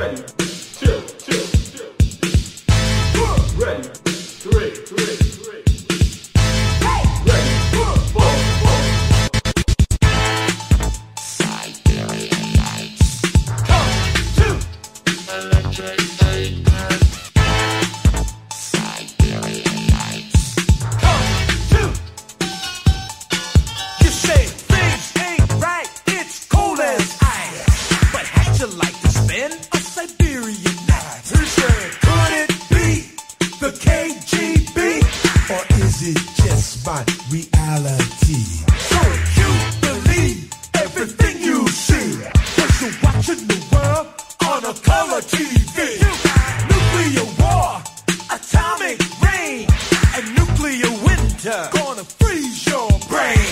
ready. It's just my reality. Don't you believe everything you you're watching the world on a color TV. Nuclear war, atomic rain, and nuclear winter. Gonna freeze your brain.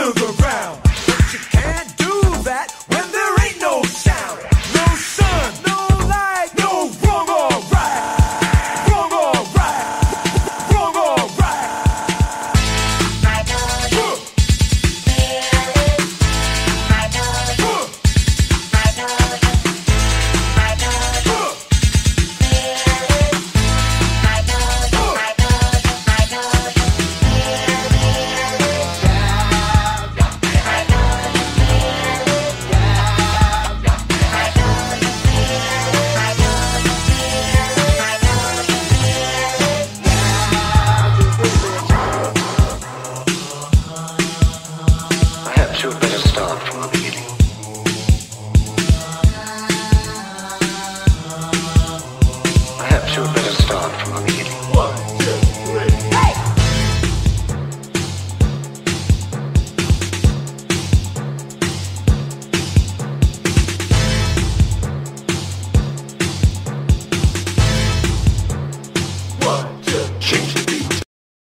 to the ground. But you can't do that